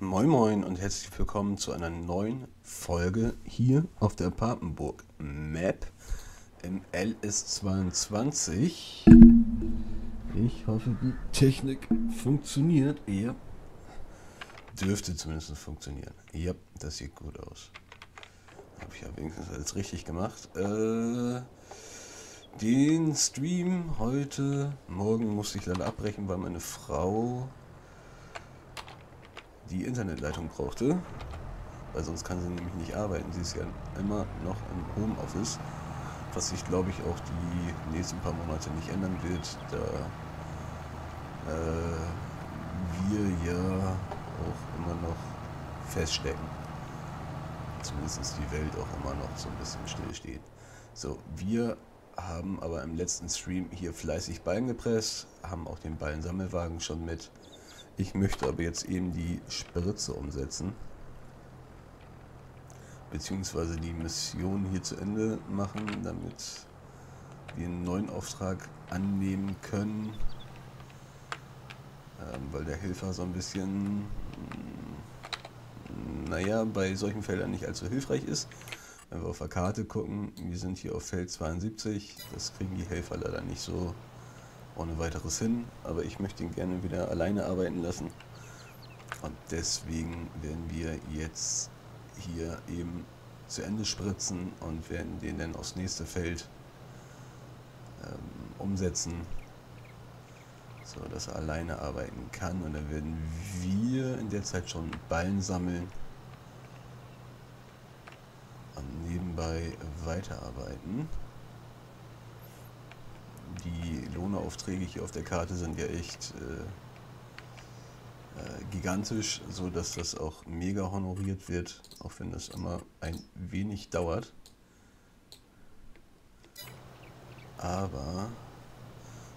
Moin Moin und herzlich willkommen zu einer neuen Folge hier auf der Papenburg Map im LS22. Ich hoffe, die Technik funktioniert. Ja. Dürfte zumindest funktionieren. Ja, das sieht gut aus. Habe ich ja wenigstens alles richtig gemacht. Äh, den Stream heute, morgen musste ich leider abbrechen, weil meine Frau die Internetleitung brauchte. Weil sonst kann sie nämlich nicht arbeiten. Sie ist ja immer noch im Homeoffice. Was sich, glaube ich, auch die nächsten paar Monate nicht ändern wird, da äh, wir ja auch immer noch feststecken. Zumindest die Welt auch immer noch so ein bisschen stillsteht. So, wir haben aber im letzten Stream hier fleißig Ballen gepresst, haben auch den Ballensammelwagen schon mit. Ich möchte aber jetzt eben die Spritze umsetzen. Beziehungsweise die Mission hier zu Ende machen, damit wir einen neuen Auftrag annehmen können. Ähm, weil der Helfer so ein bisschen, mm, naja, bei solchen Feldern nicht allzu hilfreich ist. Wenn wir auf der Karte gucken, wir sind hier auf Feld 72, das kriegen die Helfer leider nicht so ohne weiteres hin, aber ich möchte ihn gerne wieder alleine arbeiten lassen. Und deswegen werden wir jetzt hier eben zu Ende spritzen und werden den dann aufs nächste Feld ähm, umsetzen, so dass er alleine arbeiten kann. Und dann werden wir in der Zeit schon Ballen sammeln und nebenbei weiterarbeiten die Lohneaufträge hier auf der Karte sind ja echt äh, äh, gigantisch, so dass das auch mega honoriert wird, auch wenn das immer ein wenig dauert. Aber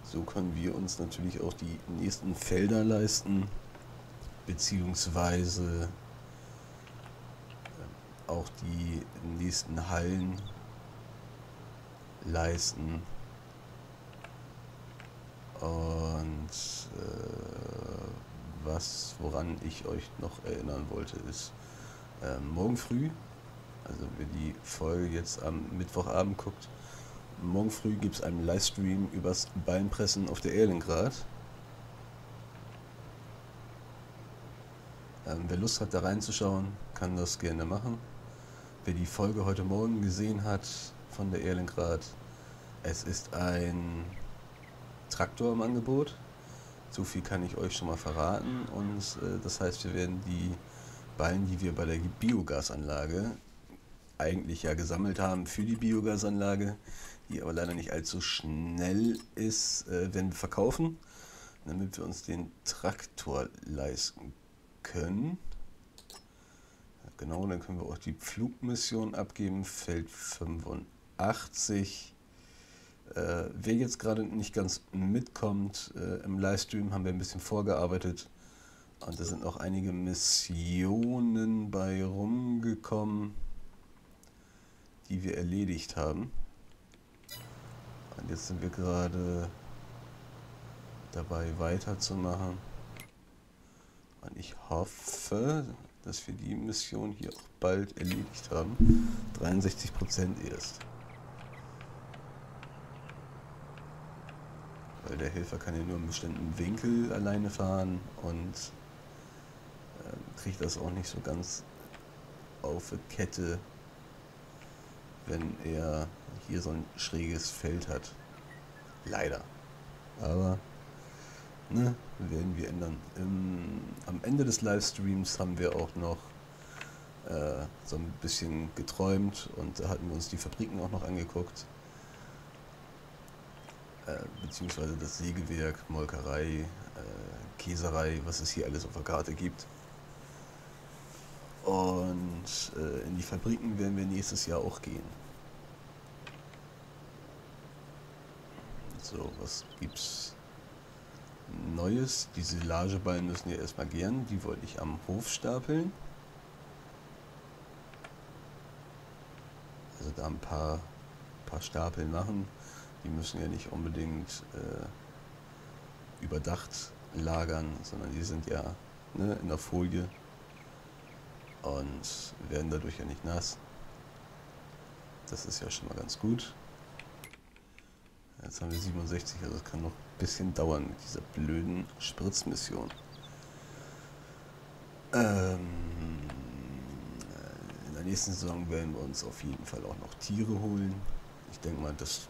so können wir uns natürlich auch die nächsten Felder leisten, beziehungsweise äh, auch die nächsten Hallen leisten. Und äh, was, woran ich euch noch erinnern wollte, ist äh, morgen früh, also wer die Folge jetzt am Mittwochabend guckt, morgen früh gibt es einen Livestream übers Beinpressen auf der Erlengrad. Ähm, wer Lust hat, da reinzuschauen, kann das gerne machen. Wer die Folge heute Morgen gesehen hat von der Erlengrad, es ist ein Traktor im Angebot. So viel kann ich euch schon mal verraten. Und äh, das heißt, wir werden die Ballen, die wir bei der Biogasanlage eigentlich ja gesammelt haben für die Biogasanlage, die aber leider nicht allzu schnell ist, äh, werden wir verkaufen, damit wir uns den Traktor leisten können. Genau, dann können wir auch die Flugmission abgeben, Feld 85. Äh, wer jetzt gerade nicht ganz mitkommt, äh, im Livestream haben wir ein bisschen vorgearbeitet und da sind auch einige Missionen bei rumgekommen, die wir erledigt haben. Und jetzt sind wir gerade dabei weiterzumachen. Und ich hoffe, dass wir die Mission hier auch bald erledigt haben. 63% erst. Weil der Helfer kann ja nur einen bestimmten Winkel alleine fahren und äh, kriegt das auch nicht so ganz auf Kette, wenn er hier so ein schräges Feld hat. Leider. Aber ne, werden wir ändern. Im, am Ende des Livestreams haben wir auch noch äh, so ein bisschen geträumt und da hatten wir uns die Fabriken auch noch angeguckt. Äh, beziehungsweise das Sägewerk, Molkerei, äh, Käserei, was es hier alles auf der Karte gibt. Und äh, in die Fabriken werden wir nächstes Jahr auch gehen. So, was gibt's Neues? Die Silageballen müssen ja erstmal gern. Die wollte ich am Hof stapeln. Also da ein paar, paar Stapel machen. Die müssen ja nicht unbedingt äh, überdacht lagern, sondern die sind ja ne, in der Folie und werden dadurch ja nicht nass. Das ist ja schon mal ganz gut. Jetzt haben wir 67, also es kann noch ein bisschen dauern mit dieser blöden Spritzmission. Ähm, in der nächsten Saison werden wir uns auf jeden Fall auch noch Tiere holen. Ich denke mal, das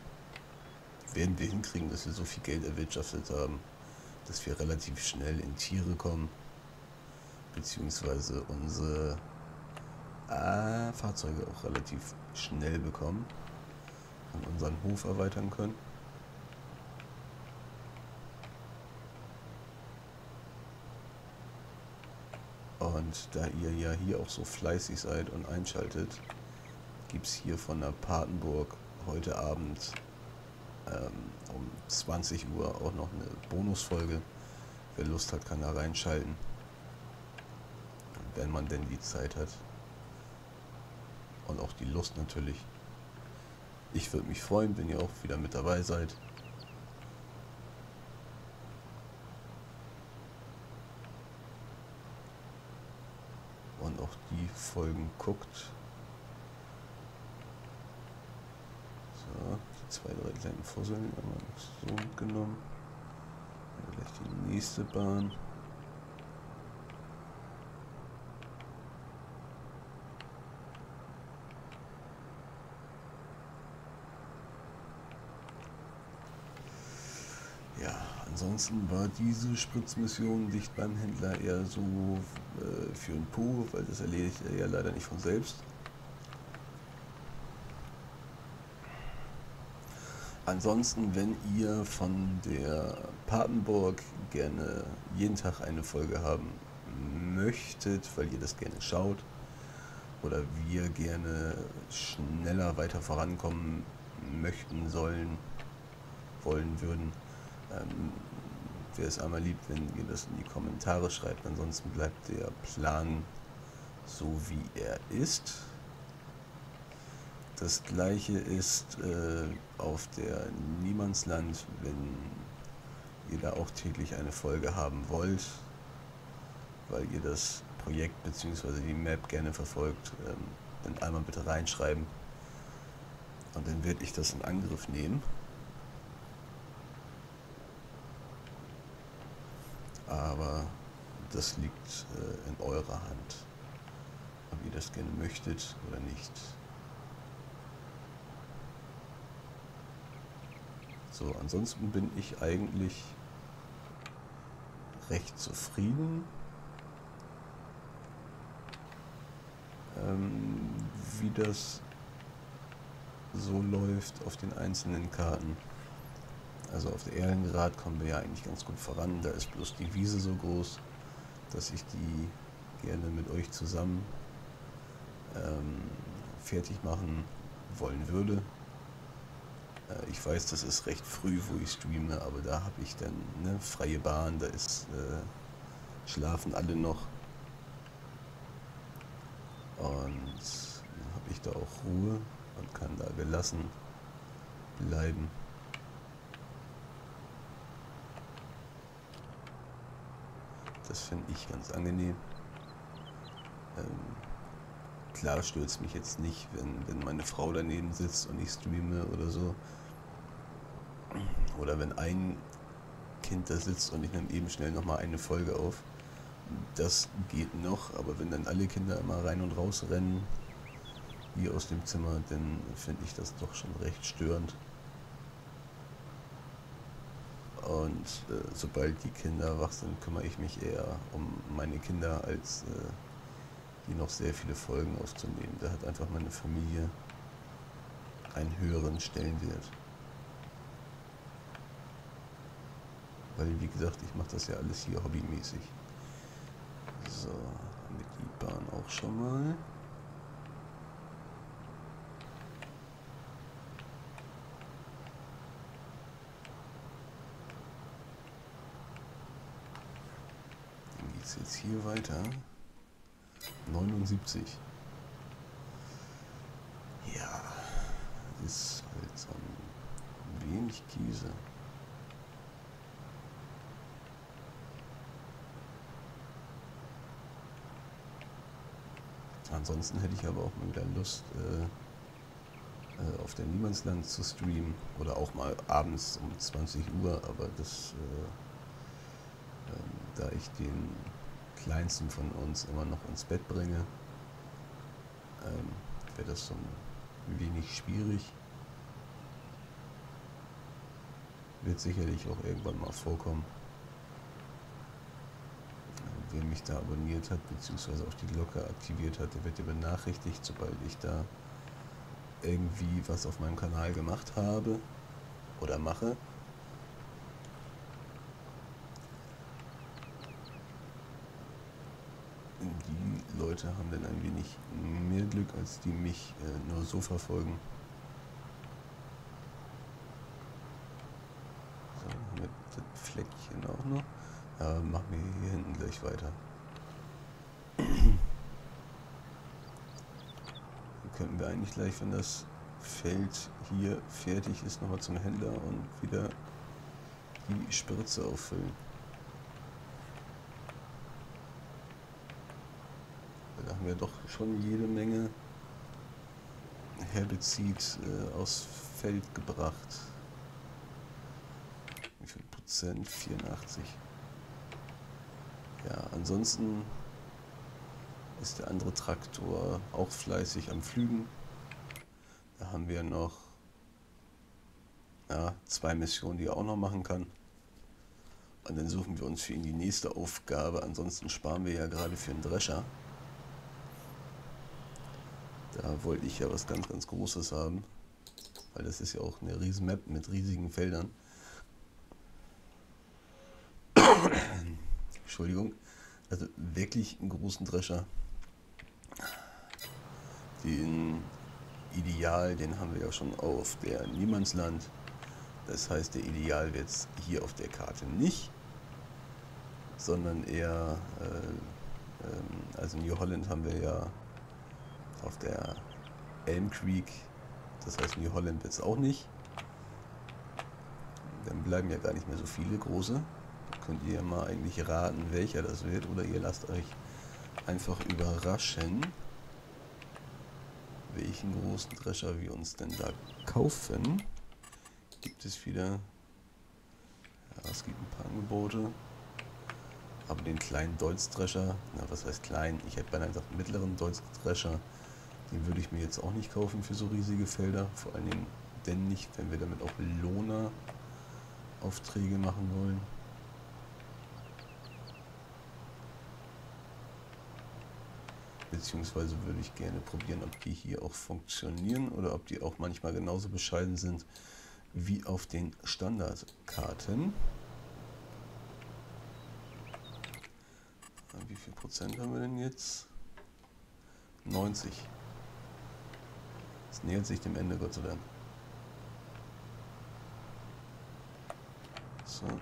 werden wir hinkriegen, dass wir so viel Geld erwirtschaftet haben, dass wir relativ schnell in Tiere kommen, beziehungsweise unsere äh, Fahrzeuge auch relativ schnell bekommen und unseren Hof erweitern können. Und da ihr ja hier auch so fleißig seid und einschaltet, gibt es hier von der Patenburg heute Abend ähm, um 20 Uhr auch noch eine Bonusfolge. Wer Lust hat, kann da reinschalten. Wenn man denn die Zeit hat. Und auch die Lust natürlich. Ich würde mich freuen, wenn ihr auch wieder mit dabei seid. Und auch die Folgen guckt. So, die zwei, drei haben wir noch so mitgenommen. Gleich die nächste Bahn. Ja, ansonsten war diese Spritzmission dicht beim Händler eher so äh, für ein Po, weil das erledigt er ja leider nicht von selbst. Ansonsten, wenn ihr von der Papenburg gerne jeden Tag eine Folge haben möchtet, weil ihr das gerne schaut, oder wir gerne schneller weiter vorankommen möchten, sollen, wollen würden, ähm, wäre es einmal lieb, wenn ihr das in die Kommentare schreibt. Ansonsten bleibt der Plan so, wie er ist. Das gleiche ist äh, auf der Niemandsland, wenn ihr da auch täglich eine Folge haben wollt, weil ihr das Projekt bzw. die Map gerne verfolgt, ähm, dann einmal bitte reinschreiben und dann werde ich das in Angriff nehmen. Aber das liegt äh, in eurer Hand, ob ihr das gerne möchtet oder nicht. So, ansonsten bin ich eigentlich recht zufrieden, ähm, wie das so läuft auf den einzelnen Karten. Also auf der Erlengrad kommen wir ja eigentlich ganz gut voran. Da ist bloß die Wiese so groß, dass ich die gerne mit euch zusammen ähm, fertig machen wollen würde. Äh, ich weiß, das ist recht früh, wo ich streame, aber da habe ich dann eine freie Bahn, da ist äh, schlafen alle noch. Und dann habe ich da auch Ruhe und kann da gelassen bleiben. Das finde ich ganz angenehm. Ähm, klar stört es mich jetzt nicht, wenn, wenn meine Frau daneben sitzt und ich streame oder so. Oder wenn ein Kind da sitzt und ich nehme eben schnell nochmal eine Folge auf. Das geht noch, aber wenn dann alle Kinder immer rein und raus rennen, hier aus dem Zimmer, dann finde ich das doch schon recht störend. Und äh, sobald die Kinder wach sind, kümmere ich mich eher um meine Kinder, als äh, die noch sehr viele Folgen aufzunehmen. Da hat einfach meine Familie einen höheren Stellenwert. Weil, wie gesagt, ich mache das ja alles hier hobbymäßig. So, mit die Bahn auch schon mal. Dann geht es jetzt hier weiter. 79. Ja, ist halt so ein wenig Käse. Ansonsten hätte ich aber auch mal wieder Lust, äh, äh, auf der Niemandsland zu streamen. Oder auch mal abends um 20 Uhr, aber das, äh, ähm, da ich den kleinsten von uns immer noch ins Bett bringe, ähm, wäre das so ein wenig schwierig. Wird sicherlich auch irgendwann mal vorkommen. Wer mich da abonniert hat, beziehungsweise auch die Glocke aktiviert hat, der wird ja benachrichtigt, sobald ich da irgendwie was auf meinem Kanal gemacht habe oder mache. Die Leute haben dann ein wenig mehr Glück, als die mich äh, nur so verfolgen. So, mit das Fleckchen auch noch. Ja, machen wir hier hinten gleich weiter. könnten wir eigentlich gleich, wenn das Feld hier fertig ist, nochmal zum Händler und wieder die Spritze auffüllen. Da haben wir doch schon jede Menge Herbizid äh, aus Feld gebracht. Wie viel Prozent? 84. Ja, ansonsten ist der andere Traktor auch fleißig am Flügen. Da haben wir noch ja, zwei Missionen, die er auch noch machen kann. Und dann suchen wir uns für ihn die nächste Aufgabe. Ansonsten sparen wir ja gerade für einen Drescher. Da wollte ich ja was ganz, ganz Großes haben. Weil das ist ja auch eine riesen Map mit riesigen Feldern. Entschuldigung. Also wirklich einen großen Drescher. Den Ideal, den haben wir ja schon auf der Niemandsland. Das heißt, der Ideal wird es hier auf der Karte nicht, sondern eher, äh, ähm, also New Holland haben wir ja auf der Elm Creek, das heißt New Holland wird es auch nicht. Dann bleiben ja gar nicht mehr so viele große. Könnt ihr mal eigentlich raten, welcher das wird, oder ihr lasst euch einfach überraschen welchen großen Drescher wir uns denn da kaufen. Gibt es wieder... Ja, es gibt ein paar Angebote. Aber den kleinen Deutz-Drescher, na was heißt klein? Ich hätte beinahe gesagt mittleren Deutz-Drescher. Den würde ich mir jetzt auch nicht kaufen für so riesige Felder. Vor allen Dingen denn nicht, wenn wir damit auch Lohner-Aufträge machen wollen. Beziehungsweise würde ich gerne probieren, ob die hier auch funktionieren oder ob die auch manchmal genauso bescheiden sind wie auf den Standardkarten. Wie viel Prozent haben wir denn jetzt? 90. Es nähert sich dem Ende, Gott sei Dank. So. Machen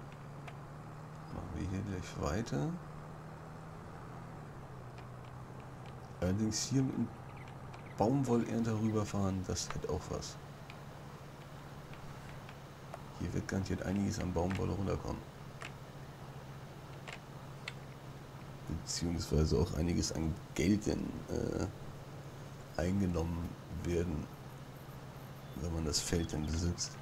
wir hier gleich weiter. Allerdings hier mit dem Baumwollernter rüberfahren, das hätte auch was. Hier wird garantiert einiges an Baumwolle runterkommen. Beziehungsweise auch einiges an Geld denn, äh, eingenommen werden, wenn man das Feld dann besitzt.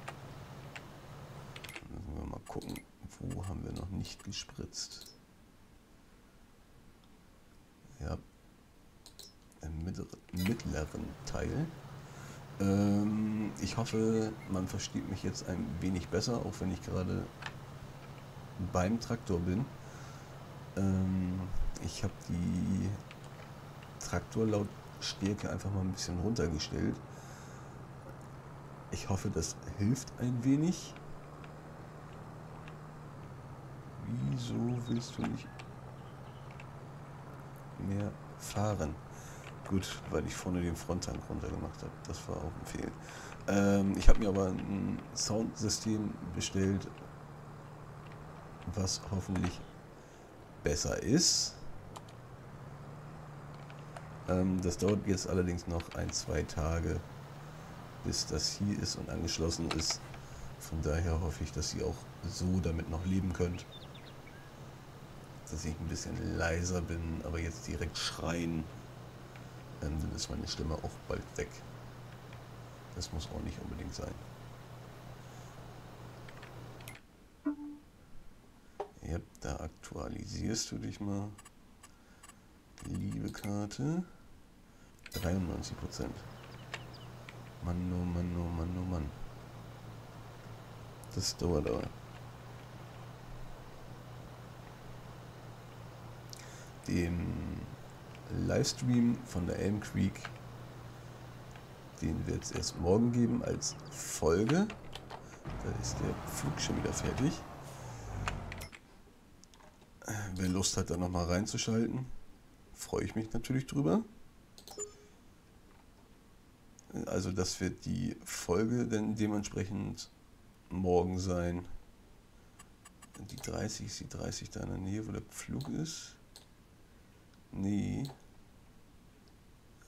Müssen wir mal gucken, wo haben wir noch nicht gespritzt. Ja, im mittleren Teil. Ähm, ich hoffe, man versteht mich jetzt ein wenig besser, auch wenn ich gerade beim Traktor bin. Ähm, ich habe die Traktorlautstärke einfach mal ein bisschen runtergestellt. Ich hoffe, das hilft ein wenig. Wieso willst du nicht mehr fahren? Gut, weil ich vorne den Fronttank runter gemacht habe. Das war auch ein Fehl. Ähm, ich habe mir aber ein Soundsystem bestellt, was hoffentlich besser ist. Ähm, das dauert jetzt allerdings noch ein, zwei Tage, bis das hier ist und angeschlossen ist. Von daher hoffe ich, dass ihr auch so damit noch leben könnt. Dass ich ein bisschen leiser bin, aber jetzt direkt schreien dann ist meine Stimme auch bald weg. Das muss auch nicht unbedingt sein. Ja, da aktualisierst du dich mal. Liebe Karte. 93 Prozent. Mann, oh Mann, oh Mann, oh Mann. Das dauert aber. Den Livestream von der Elm Creek, den wird es erst morgen geben als Folge. Da ist der Flug schon wieder fertig. Wer Lust hat, da nochmal reinzuschalten, freue ich mich natürlich drüber. Also das wird die Folge dann dementsprechend morgen sein. Die 30, ist die 30 da in der Nähe, wo der Flug ist? Nee.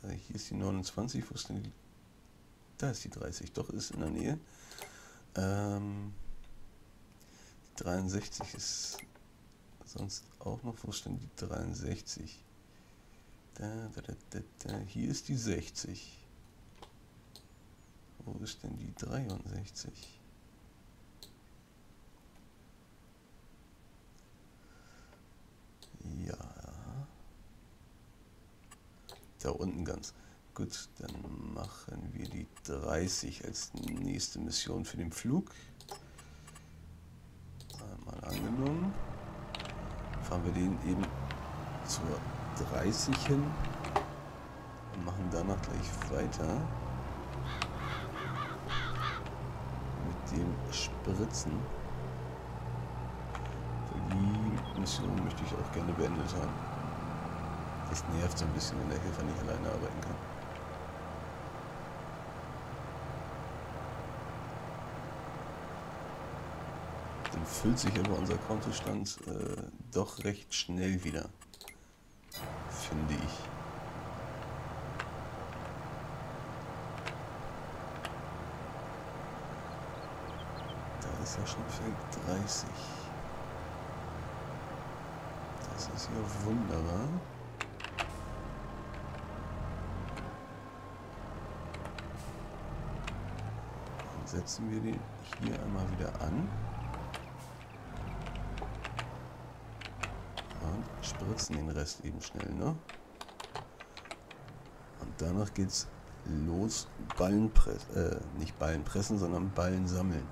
Also hier ist die 29, wo ist denn die? Da ist die 30, doch ist in der Nähe. Ähm, die 63 ist sonst auch noch, wo ist denn die 63? Da, da, da, da, da. Hier ist die 60. Wo ist denn die 63? Da unten ganz. Gut, dann machen wir die 30 als nächste Mission für den Flug. Einmal angenommen. Fahren wir den eben zur 30 hin und machen danach gleich weiter. dem Spritzen. Die Mission möchte ich auch gerne beendet haben. Das nervt so ein bisschen, wenn der Helfer nicht alleine arbeiten kann. Dann füllt sich aber unser Kontostand äh, doch recht schnell wieder, finde ich. ist ja schon Feld 30. Das ist ja wunderbar. Setzen wir den hier einmal wieder an. Und spritzen den Rest eben schnell, ne? Und danach geht's los, Ballen pressen, äh, nicht Ballen pressen, sondern Ballen sammeln.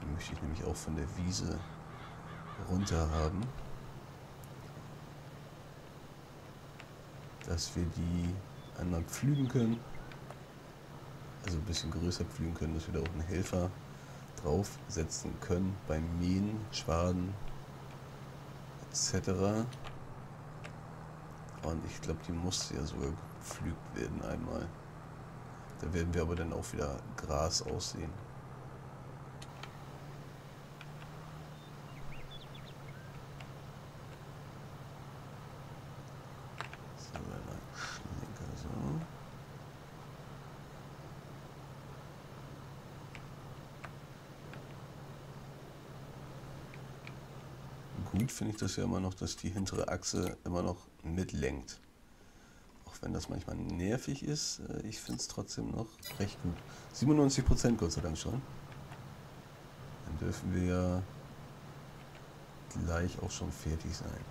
Die möchte ich nämlich auch von der Wiese runter haben. Dass wir die einmal pflügen können. Also ein bisschen größer pflügen können, dass wir da auch einen Helfer draufsetzen können beim Mähen, Schwaden etc. Und ich glaube, die musste ja sogar gepflügt werden einmal. Da werden wir aber dann auch wieder Gras aussehen. Gut finde ich das ja immer noch, dass die hintere Achse immer noch mitlenkt. Auch wenn das manchmal nervig ist, äh, ich finde es trotzdem noch recht gut. 97 Prozent Gott sei Dank schon. Dann dürfen wir ja gleich auch schon fertig sein.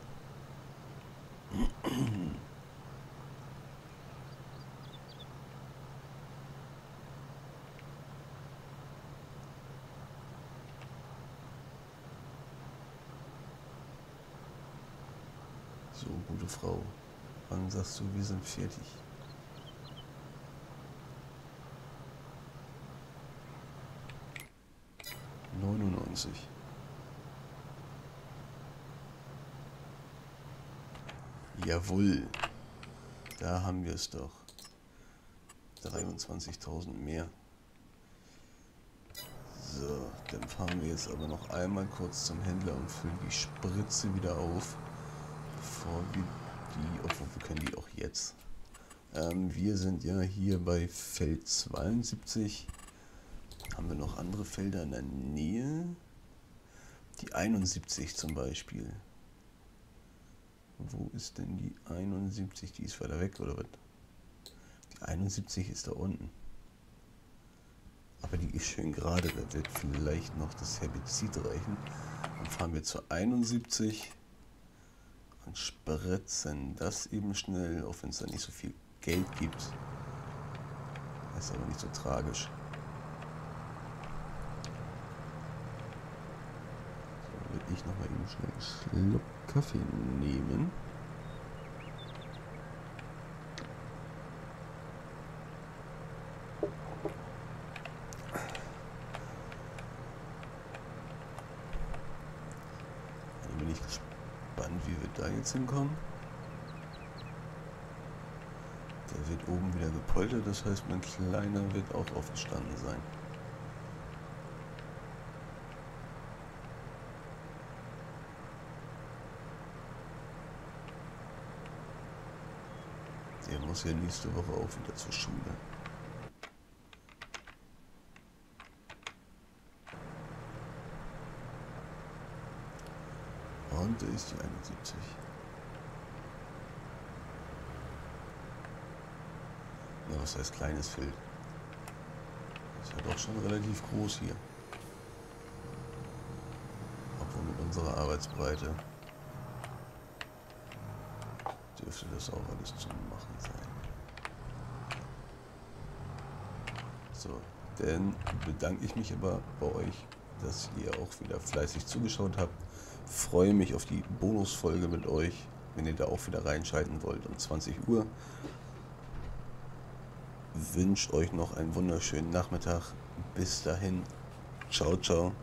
So, gute Frau, wann sagst du, wir sind fertig? Neunundneunzig. Jawohl. Da haben wir es doch. 23.000 mehr. So, dann fahren wir jetzt aber noch einmal kurz zum Händler und füllen die Spritze wieder auf bevor wir die, obwohl wir können die auch jetzt. Ähm, wir sind ja hier bei Feld 72. Haben wir noch andere Felder in der Nähe? Die 71 zum Beispiel. Wo ist denn die 71? Die ist weiter weg, oder was? 71 ist da unten. Aber die ist schön gerade, da wird vielleicht noch das Herbizid reichen. Dann fahren wir zu 71 und spritzen das eben schnell, auch wenn es da nicht so viel Geld gibt. Das ist aber nicht so tragisch. So, würde ich nochmal eben schnell einen Schluck Kaffee nehmen. Dann bin ich gespannt, wie wir da jetzt hinkommen. Der wird oben wieder gepoltert, das heißt, mein Kleiner wird auch aufgestanden sein. Der muss ja nächste Woche auch wieder zur Schule. Da ist die 71. Ja, was heißt kleines Feld? Ist ja doch schon relativ groß hier. Obwohl mit unserer Arbeitsbreite dürfte das auch alles zu machen sein. So, dann bedanke ich mich aber bei euch, dass ihr auch wieder fleißig zugeschaut habt. Freue mich auf die Bonusfolge mit euch, wenn ihr da auch wieder reinschalten wollt um 20 Uhr. Wünsche euch noch einen wunderschönen Nachmittag. Bis dahin. Ciao, ciao.